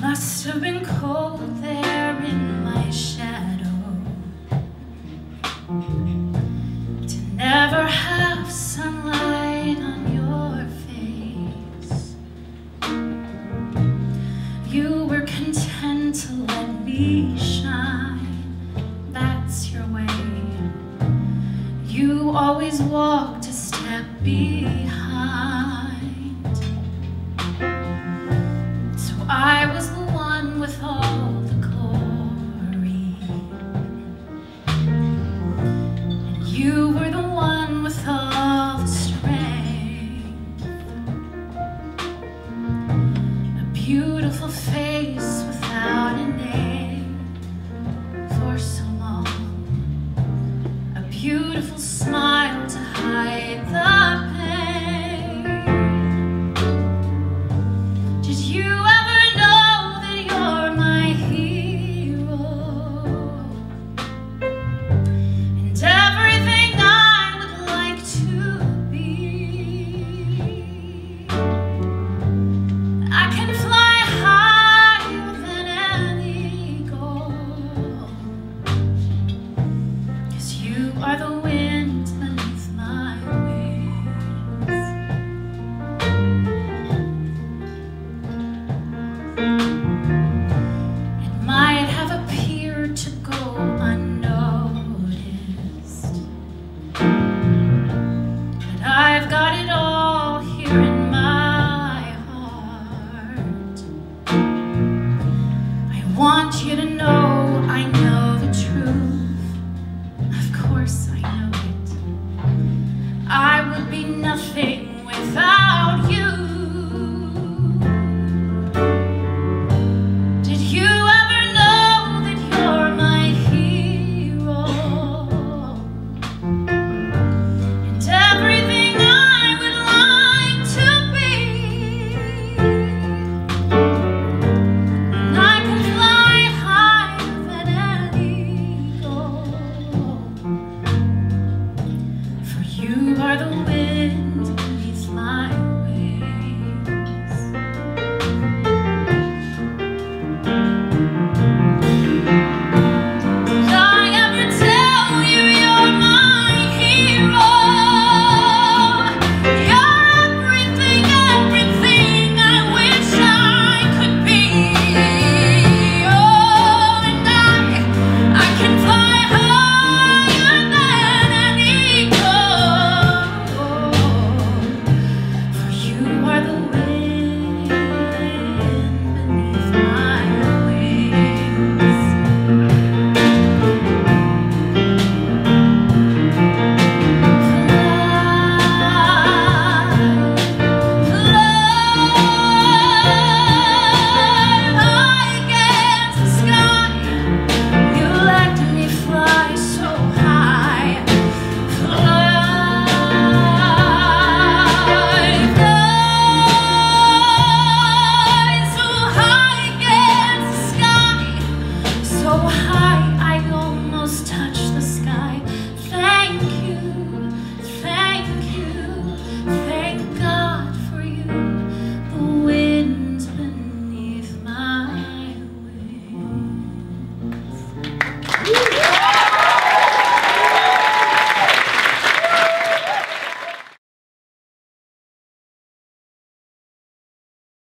Must have been cold there in my shadow. To never have sunlight on your face. You were content to let me shine. That's your way. You always walked a step behind beautiful face without a name for so long. A beautiful smile to hide the are the winds beneath my wings. would be nothing without you.